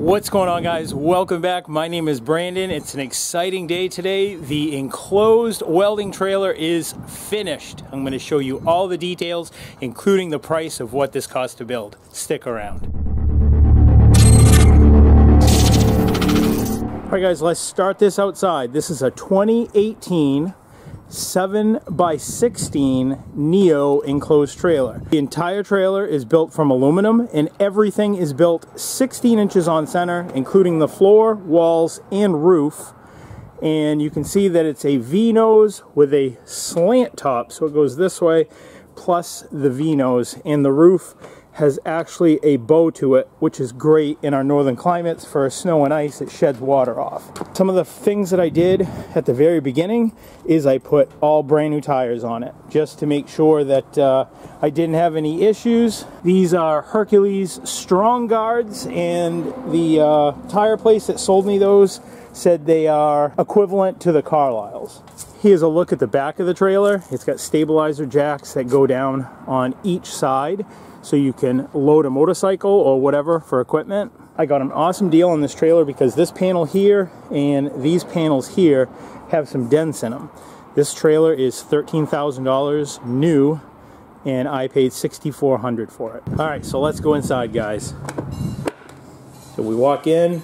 What's going on guys? Welcome back. My name is Brandon. It's an exciting day today. The enclosed welding trailer is finished. I'm going to show you all the details, including the price of what this cost to build. Stick around. All right guys, let's start this outside. This is a 2018 7 by 16 Neo enclosed trailer. The entire trailer is built from aluminum and everything is built 16 inches on center, including the floor, walls, and roof. And you can see that it's a V-nose with a slant top, so it goes this way, plus the V-nose. And the roof has actually a bow to it, which is great in our northern climates for snow and ice. It sheds water off. Some of the things that I did at the very beginning is I put all brand new tires on it just to make sure that uh, I didn't have any issues. These are Hercules Strong Guards and the uh, tire place that sold me those said they are equivalent to the Carlisles. Here's a look at the back of the trailer. It's got stabilizer jacks that go down on each side so you can load a motorcycle or whatever for equipment. I got an awesome deal on this trailer because this panel here and these panels here have some dents in them. This trailer is $13,000 new and I paid 6,400 for it. All right, so let's go inside guys. So we walk in,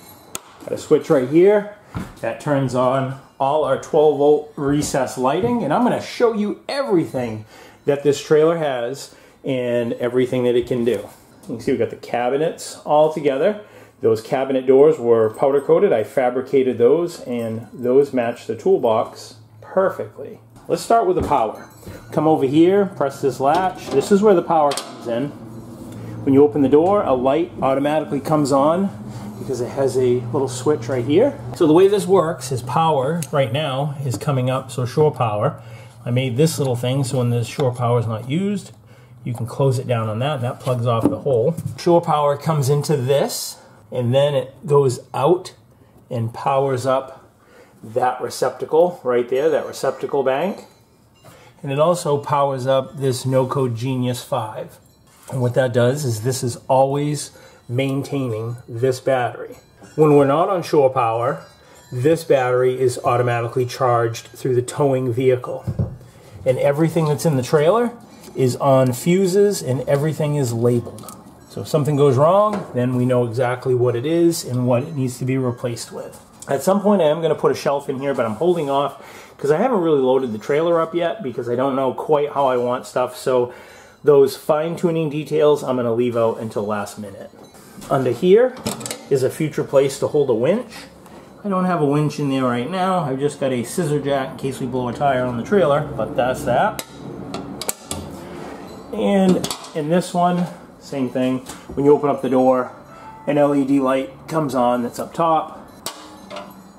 got a switch right here that turns on all our 12 volt recess lighting and I'm gonna show you everything that this trailer has and everything that it can do. You can see we've got the cabinets all together. Those cabinet doors were powder coated. I fabricated those and those match the toolbox perfectly. Let's start with the power. Come over here, press this latch. This is where the power comes in. When you open the door, a light automatically comes on because it has a little switch right here. So the way this works is power right now is coming up, so shore power. I made this little thing so when the shore power is not used, you can close it down on that. That plugs off the hole. Shore power comes into this, and then it goes out and powers up that receptacle right there, that receptacle bank. And it also powers up this NoCo Genius 5. And what that does is this is always maintaining this battery. When we're not on shore power, this battery is automatically charged through the towing vehicle. And everything that's in the trailer is on fuses and everything is labeled. So if something goes wrong, then we know exactly what it is and what it needs to be replaced with. At some point I am going to put a shelf in here, but I'm holding off because I haven't really loaded the trailer up yet because I don't know quite how I want stuff. So those fine-tuning details I'm going to leave out until last minute. Under here is a future place to hold a winch. I don't have a winch in there right now. I've just got a scissor jack in case we blow a tire on the trailer, but that's that. And in this one, same thing. When you open up the door, an LED light comes on that's up top.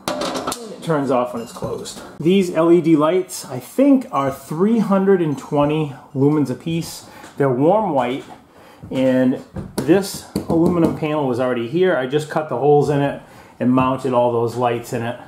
And it turns off when it's closed. These LED lights, I think, are 320 lumens apiece. They're warm white. And this aluminum panel was already here. I just cut the holes in it and mounted all those lights in it.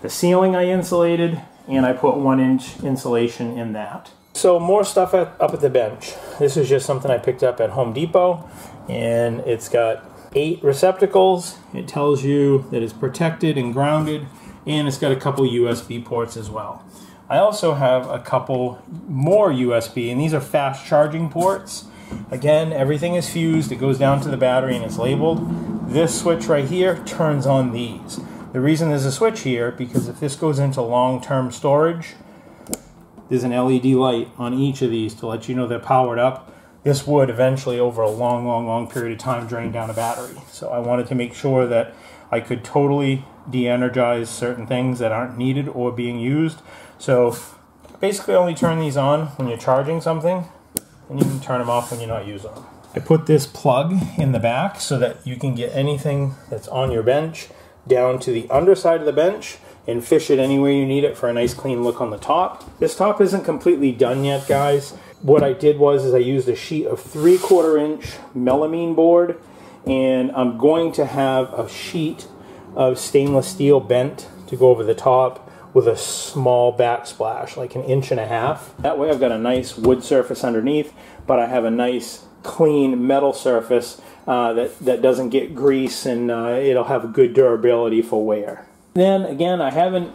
The ceiling I insulated, and I put one inch insulation in that. So more stuff at, up at the bench. This is just something I picked up at Home Depot and it's got eight receptacles. It tells you that it's protected and grounded and it's got a couple USB ports as well. I also have a couple more USB and these are fast charging ports. Again, everything is fused. It goes down to the battery and it's labeled. This switch right here turns on these. The reason there's a switch here because if this goes into long-term storage, there's an LED light on each of these to let you know they're powered up. This would eventually, over a long, long, long period of time, drain down a battery. So I wanted to make sure that I could totally de-energize certain things that aren't needed or being used. So basically only turn these on when you're charging something, and you can turn them off when you're not using them. I put this plug in the back so that you can get anything that's on your bench down to the underside of the bench and fish it anywhere you need it for a nice clean look on the top. This top isn't completely done yet, guys. What I did was is I used a sheet of 3 quarter inch melamine board and I'm going to have a sheet of stainless steel bent to go over the top with a small backsplash, like an inch and a half. That way I've got a nice wood surface underneath, but I have a nice clean metal surface uh, that, that doesn't get grease and uh, it'll have good durability for wear. Then again, I haven't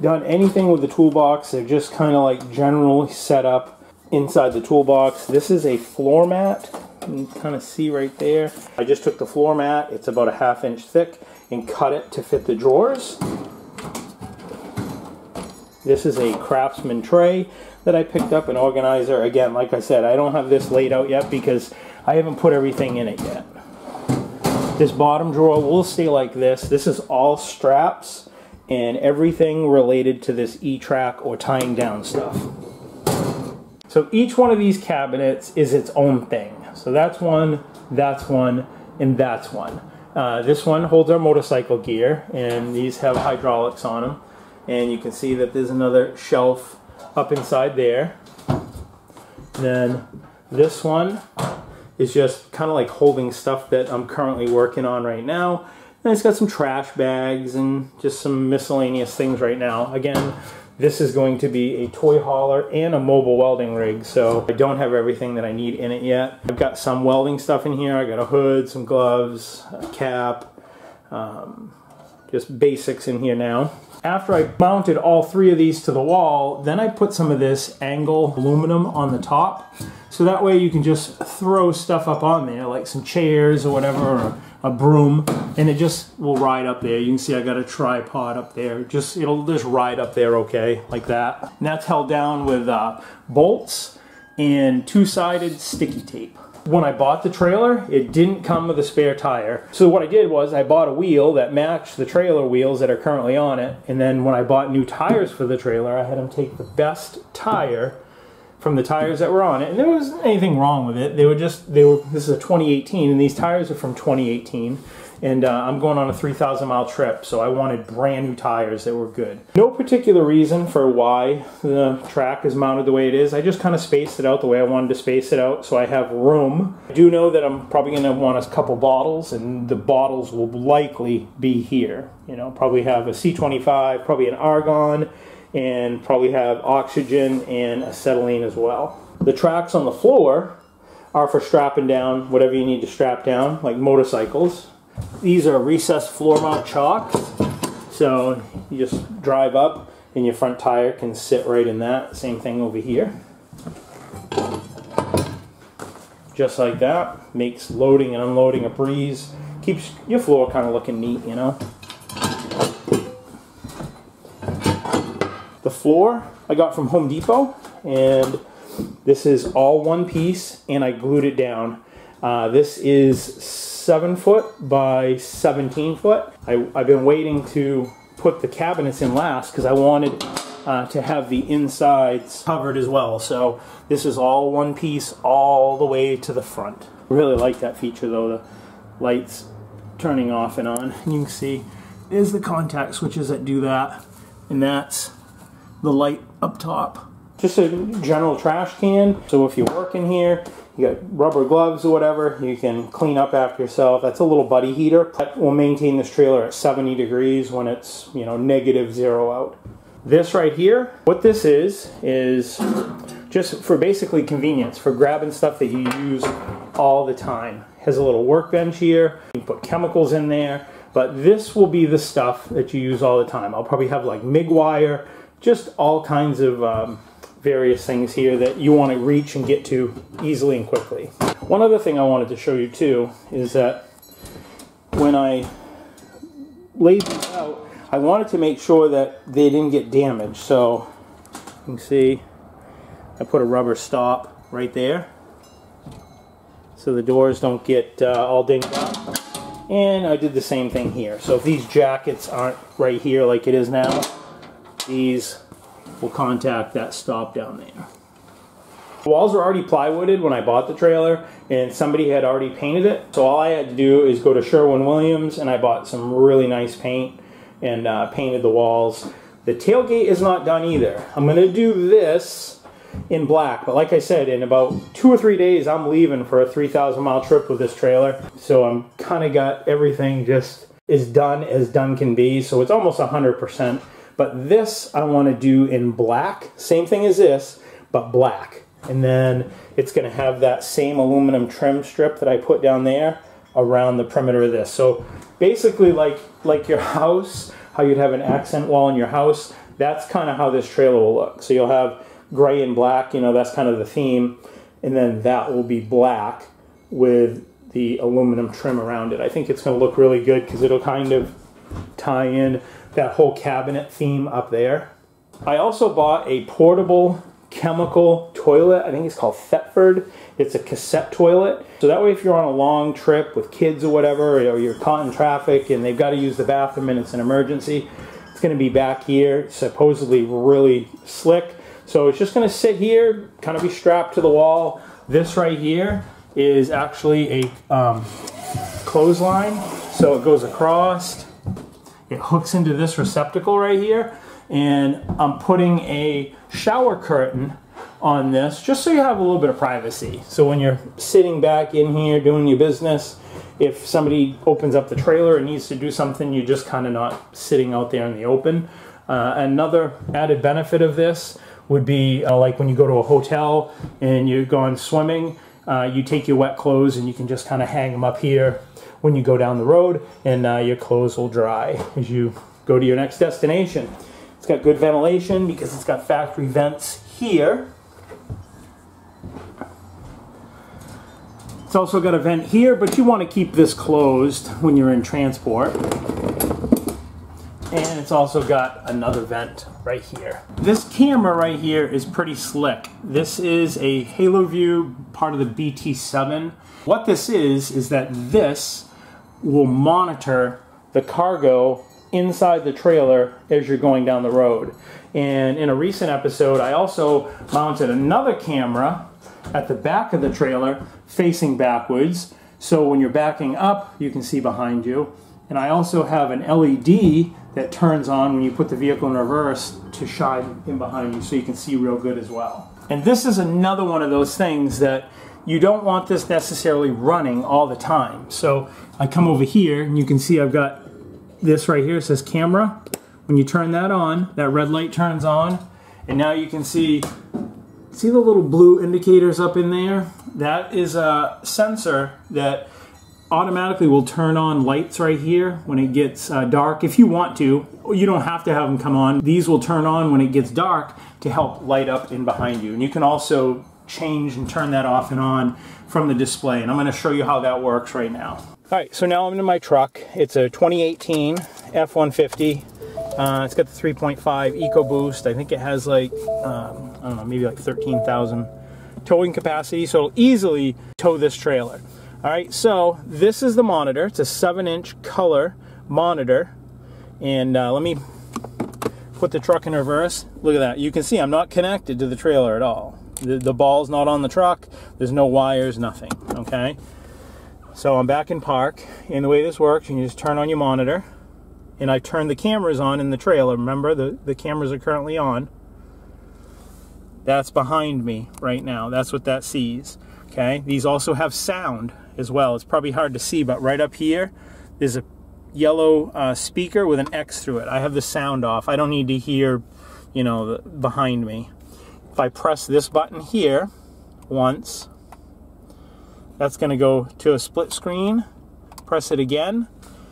done anything with the toolbox. They're just kind of like generally set up inside the toolbox. This is a floor mat. You can kind of see right there. I just took the floor mat. It's about a half inch thick and cut it to fit the drawers. This is a Craftsman tray that I picked up, an organizer. Again, like I said, I don't have this laid out yet because I haven't put everything in it yet. This bottom drawer will stay like this. This is all straps and everything related to this E-track or tying down stuff. So each one of these cabinets is its own thing. So that's one, that's one, and that's one. Uh, this one holds our motorcycle gear, and these have hydraulics on them. And you can see that there's another shelf up inside there. Then this one is just kind of like holding stuff that I'm currently working on right now. And it's got some trash bags and just some miscellaneous things right now. Again, this is going to be a toy hauler and a mobile welding rig, so I don't have everything that I need in it yet. I've got some welding stuff in here. I got a hood, some gloves, a cap, um, just basics in here now. After I mounted all three of these to the wall, then I put some of this angle aluminum on the top. So that way you can just throw stuff up on there, like some chairs or whatever, or a broom, and it just will ride up there. You can see I got a tripod up there. Just It'll just ride up there okay, like that. And that's held down with uh, bolts and two-sided sticky tape when I bought the trailer, it didn't come with a spare tire. So what I did was I bought a wheel that matched the trailer wheels that are currently on it. And then when I bought new tires for the trailer, I had them take the best tire from the tires that were on it. And there wasn't anything wrong with it. They were just, they were, this is a 2018 and these tires are from 2018 and uh, I'm going on a 3,000 mile trip, so I wanted brand new tires that were good. No particular reason for why the track is mounted the way it is. I just kind of spaced it out the way I wanted to space it out so I have room. I do know that I'm probably going to want a couple bottles, and the bottles will likely be here. You know, probably have a C25, probably an argon, and probably have oxygen and acetylene as well. The tracks on the floor are for strapping down whatever you need to strap down, like motorcycles. These are recessed floor mount chocks. So you just drive up and your front tire can sit right in that. Same thing over here. Just like that. Makes loading and unloading a breeze. Keeps your floor kind of looking neat, you know. The floor I got from Home Depot and this is all one piece and I glued it down. Uh, this is 7 foot by 17 foot. I, have been waiting to put the cabinets in last because I wanted uh, to have the insides covered as well. So this is all one piece all the way to the front. Really like that feature though, the lights turning off and on. You can see is the contact switches that do that and that's the light up top just a general trash can. So if you work in here, you got rubber gloves or whatever, you can clean up after yourself. That's a little buddy heater that will maintain this trailer at 70 degrees when it's, you know, negative zero out. This right here, what this is, is just for basically convenience, for grabbing stuff that you use all the time. Has a little workbench here, you can put chemicals in there, but this will be the stuff that you use all the time. I'll probably have like MIG wire, just all kinds of um, various things here that you want to reach and get to easily and quickly. One other thing I wanted to show you too is that when I laid these out, I wanted to make sure that they didn't get damaged. So you can see I put a rubber stop right there so the doors don't get uh, all dinged up. And I did the same thing here. So if these jackets aren't right here like it is now, these will contact that stop down there. The walls were already plywooded when I bought the trailer and somebody had already painted it. So all I had to do is go to Sherwin-Williams and I bought some really nice paint and uh, painted the walls. The tailgate is not done either. I'm going to do this in black, but like I said, in about two or three days, I'm leaving for a 3,000 mile trip with this trailer. So I'm kind of got everything just as done as done can be. So it's almost 100%. But this I want to do in black. Same thing as this, but black. And then it's going to have that same aluminum trim strip that I put down there around the perimeter of this. So basically like like your house, how you'd have an accent wall in your house, that's kind of how this trailer will look. So you'll have gray and black, you know, that's kind of the theme. And then that will be black with the aluminum trim around it. I think it's going to look really good because it'll kind of tie in that whole cabinet theme up there. I also bought a portable chemical toilet. I think it's called Thetford. It's a cassette toilet. So that way if you're on a long trip with kids or whatever, or you're caught in traffic and they've got to use the bathroom and it's an emergency, it's going to be back here, supposedly really slick. So it's just going to sit here, kind of be strapped to the wall. This right here is actually a um, clothesline. So it goes across, it hooks into this receptacle right here, and I'm putting a shower curtain on this just so you have a little bit of privacy. So when you're sitting back in here doing your business, if somebody opens up the trailer and needs to do something, you're just kind of not sitting out there in the open. Uh, another added benefit of this would be uh, like when you go to a hotel and you're going swimming, uh, you take your wet clothes and you can just kind of hang them up here when you go down the road and uh, your clothes will dry as you go to your next destination. It's got good ventilation because it's got factory vents here. It's also got a vent here, but you want to keep this closed when you're in transport. And it's also got another vent right here. This camera right here is pretty slick. This is a HaloView part of the BT7. What this is, is that this will monitor the cargo inside the trailer as you're going down the road. And in a recent episode, I also mounted another camera at the back of the trailer facing backwards. So when you're backing up, you can see behind you. And I also have an LED that turns on when you put the vehicle in reverse to shine in behind you so you can see real good as well. And this is another one of those things that you don't want this necessarily running all the time. So I come over here and you can see I've got this right here, it says camera. When you turn that on, that red light turns on and now you can see, see the little blue indicators up in there? That is a sensor that automatically will turn on lights right here when it gets uh, dark if you want to. You don't have to have them come on. These will turn on when it gets dark to help light up in behind you. And you can also change and turn that off and on from the display. And I'm going to show you how that works right now. All right, so now I'm in my truck. It's a 2018 F-150. Uh, it's got the 3.5 EcoBoost. I think it has like, um, I don't know, maybe like 13,000 towing capacity. So it'll easily tow this trailer. All right, so this is the monitor. It's a 7-inch color monitor. And uh, let me put the truck in reverse. Look at that. You can see I'm not connected to the trailer at all. The, the ball's not on the truck. There's no wires, nothing, okay? So I'm back in park. And the way this works, you just turn on your monitor. And I turn the cameras on in the trailer. Remember, the, the cameras are currently on. That's behind me right now. That's what that sees. Okay, these also have sound as well. It's probably hard to see, but right up here, there's a yellow uh, speaker with an X through it. I have the sound off. I don't need to hear, you know, the, behind me. If I press this button here once, that's going to go to a split screen. Press it again.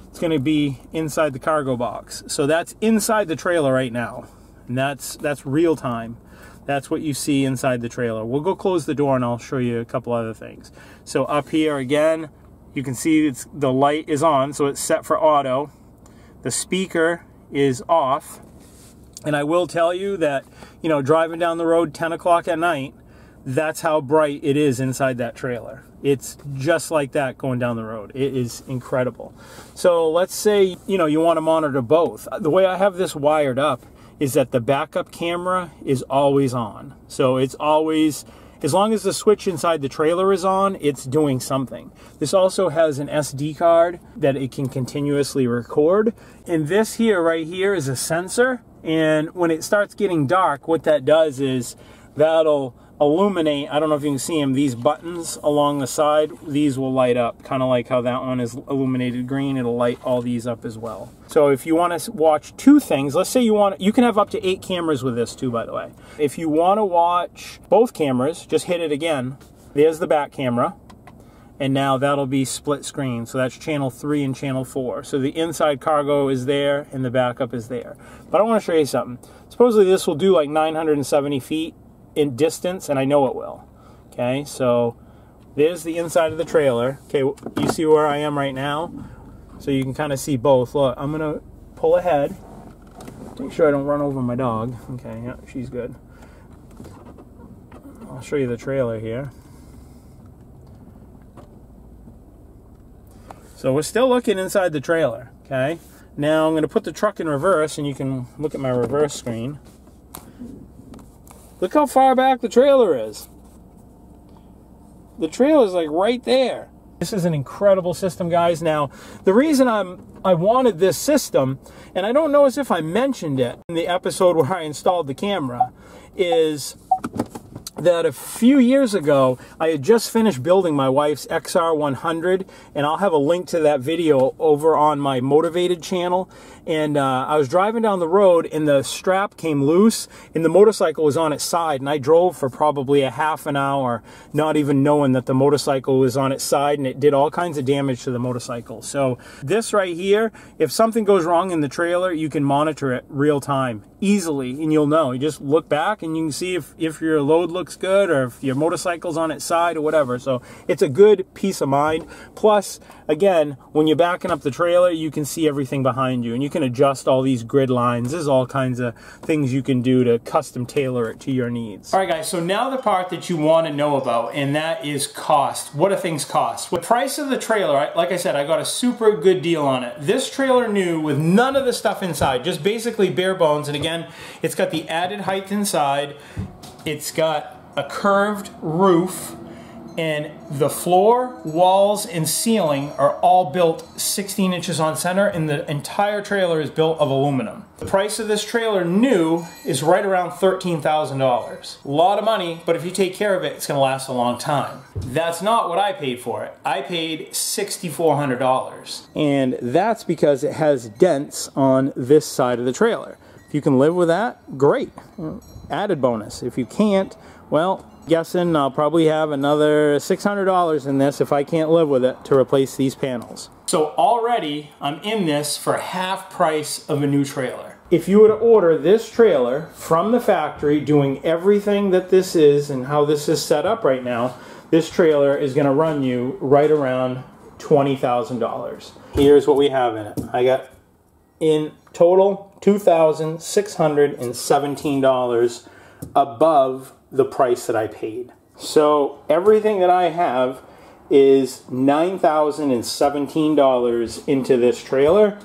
It's going to be inside the cargo box. So that's inside the trailer right now. And that's that's real time. That's what you see inside the trailer. We'll go close the door and I'll show you a couple other things. So up here again, you can see it's the light is on, so it's set for auto. The speaker is off. And I will tell you that, you know, driving down the road 10 o'clock at night, that's how bright it is inside that trailer. It's just like that going down the road. It is incredible. So let's say, you know, you want to monitor both. Uh, the way I have this wired up is that the backup camera is always on. So it's always, as long as the switch inside the trailer is on, it's doing something. This also has an SD card that it can continuously record. And this here, right here, is a sensor. And when it starts getting dark, what that does is that'll illuminate, I don't know if you can see them, these buttons along the side, these will light up, kind of like how that one is illuminated green, it'll light all these up as well. So if you want to watch two things, let's say you want, you can have up to eight cameras with this too, by the way. If you want to watch both cameras, just hit it again. There's the back camera. And now that'll be split screen. So that's channel three and channel four. So the inside cargo is there and the backup is there. But I want to show you something. Supposedly this will do like 970 feet in distance, and I know it will. Okay, so there's the inside of the trailer. Okay, you see where I am right now? So you can kind of see both. Look, I'm going to pull ahead. Make sure I don't run over my dog. Okay, yeah, she's good. I'll show you the trailer here. So we're still looking inside the trailer, okay? Now I'm going to put the truck in reverse and you can look at my reverse screen. Look how far back the trailer is. The trailer is like right there. This is an incredible system, guys. Now, the reason I'm I wanted this system, and I don't know as if I mentioned it in the episode where I installed the camera, is that a few years ago, I had just finished building my wife's XR100, and I'll have a link to that video over on my Motivated channel. And uh, I was driving down the road, and the strap came loose, and the motorcycle was on its side, and I drove for probably a half an hour, not even knowing that the motorcycle was on its side, and it did all kinds of damage to the motorcycle. So this right here, if something goes wrong in the trailer, you can monitor it real time, easily, and you'll know. You just look back, and you can see if, if your load looks looks good or if your motorcycle's on its side or whatever. So it's a good peace of mind. Plus, again, when you're backing up the trailer, you can see everything behind you and you can adjust all these grid lines. There's all kinds of things you can do to custom tailor it to your needs. All right, guys, so now the part that you want to know about, and that is cost. What do things cost? The price of the trailer, like I said, I got a super good deal on it. This trailer new with none of the stuff inside, just basically bare bones. And again, it's got the added height inside. It's got a curved roof and the floor, walls, and ceiling are all built 16 inches on center and the entire trailer is built of aluminum. The price of this trailer new is right around $13,000. A lot of money, but if you take care of it, it's gonna last a long time. That's not what I paid for it. I paid $6,400. And that's because it has dents on this side of the trailer. If you can live with that, great. Added bonus. If you can't, well, guessing I'll probably have another $600 in this if I can't live with it to replace these panels. So already I'm in this for half price of a new trailer. If you were to order this trailer from the factory doing everything that this is and how this is set up right now, this trailer is going to run you right around $20,000. Here's what we have in it. I got in total $2,617 above the price that I paid. So everything that I have is $9,017 into this trailer.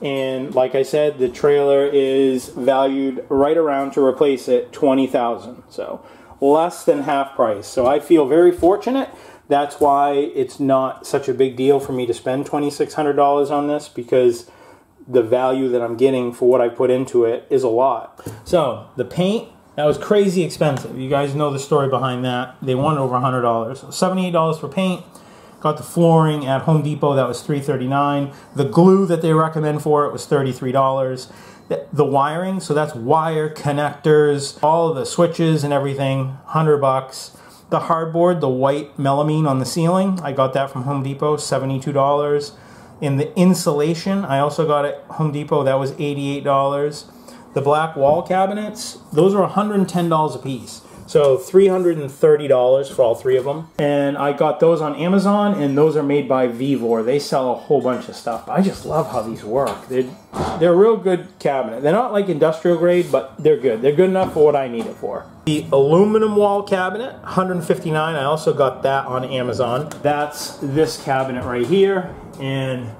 And like I said, the trailer is valued right around to replace it 20000 So less than half price. So I feel very fortunate. That's why it's not such a big deal for me to spend $2,600 on this because the value that I'm getting for what I put into it is a lot. So the paint that was crazy expensive. You guys know the story behind that. They wanted over $100. So $78 for paint. Got the flooring at Home Depot, that was 339. The glue that they recommend for it was $33. The, wiring, so that's wire, connectors, all of the switches and everything, 100 bucks. The hardboard, the white melamine on the ceiling, I got that from Home Depot, $72. In the insulation, I also got it Home Depot, that was $88. The black wall cabinets, those are $110 a piece. So $330 for all three of them. And I got those on Amazon and those are made by Vevor. They sell a whole bunch of stuff. I just love how these work. They're, they're a real good cabinet. They're not like industrial grade, but they're good. They're good enough for what I need it for. The aluminum wall cabinet, 159 I also got that on Amazon. That's this cabinet right here. And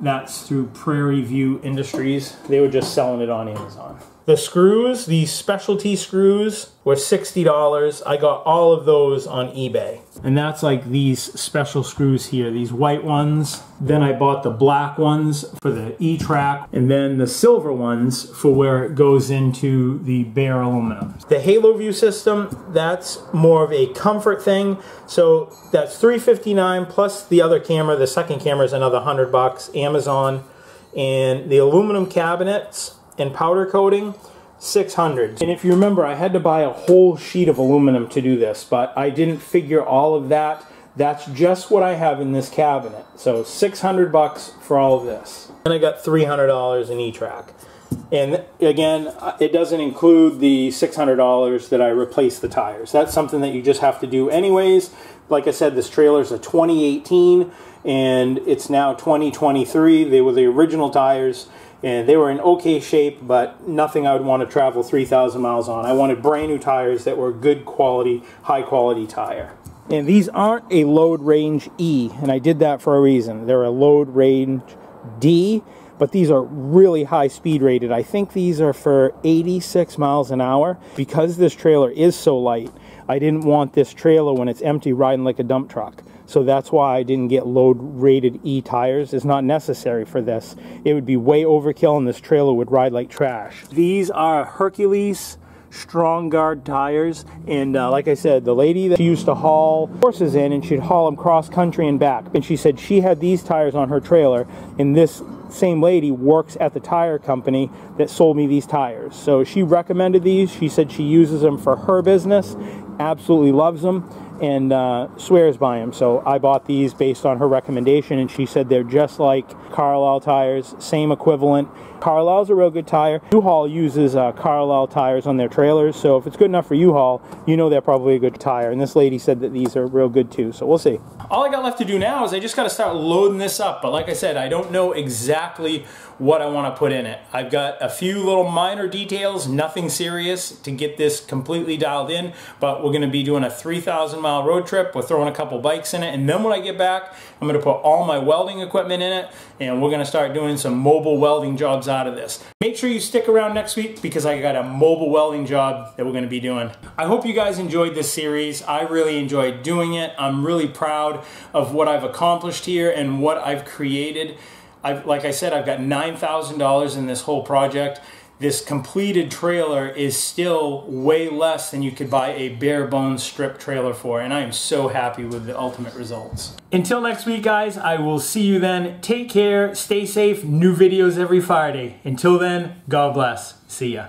that's through Prairie View Industries. They were just selling it on Amazon. The screws, these specialty screws, were $60. I got all of those on eBay. And that's like these special screws here, these white ones. Then I bought the black ones for the E-track, and then the silver ones for where it goes into the bare aluminum. The Halo View system, that's more of a comfort thing. So that's 359 plus the other camera. The second camera is another 100 bucks, Amazon. And the aluminum cabinets and powder coating, 600. And if you remember, I had to buy a whole sheet of aluminum to do this, but I didn't figure all of that. That's just what I have in this cabinet. So 600 bucks for all of this. And I got $300 in E-Track. And again, uh, it doesn't include the $600 that I replaced the tires. That's something that you just have to do anyways. Like I said, this trailer is a 2018 and it's now 2023. They were the original tires and they were in okay shape, but nothing I would want to travel 3,000 miles on. I wanted brand new tires that were good quality, high quality tire. And these aren't a load range E, and I did that for a reason. They're a load range D, but these are really high speed rated. I think these are for 86 miles an hour. Because this trailer is so light, I didn't want this trailer when it's empty riding like a dump truck. So that's why I didn't get load rated E tires. It's not necessary for this. It would be way overkill and this trailer would ride like trash. These are Hercules strong guard tires and uh, like I said the lady that used to haul horses in and she'd haul them cross country and back and she said she had these tires on her trailer and this same lady works at the tire company that sold me these tires so she recommended these she said she uses them for her business absolutely loves them and uh, swears by them. So I bought these based on her recommendation, and she said they're just like Carlisle tires, same equivalent. Carlisle's a real good tire. U-Haul uses uh, Carlisle tires on their trailers, so if it's good enough for U-Haul, you know they're probably a good tire. And this lady said that these are real good too, so we'll see. All I got left to do now is I just got to start loading this up. But like I said, I don't know exactly what I want to put in it. I've got a few little minor details, nothing serious to get this completely dialed in, but we're going to be doing a 3,000 mile road trip. We're throwing a couple bikes in it, and then when I get back, I'm going to put all my welding equipment in it, and we're going to start doing some mobile welding jobs out of this. Make sure you stick around next week because I got a mobile welding job that we're going to be doing. I hope you guys enjoyed this series. I really enjoyed doing it. I'm really proud of what I've accomplished here and what I've created. I've, like I said, I've got $9,000 in this whole project. This completed trailer is still way less than you could buy a bare bones strip trailer for, and I am so happy with the ultimate results. Until next week, guys, I will see you then. Take care, stay safe, new videos every Friday. Until then, God bless. See ya.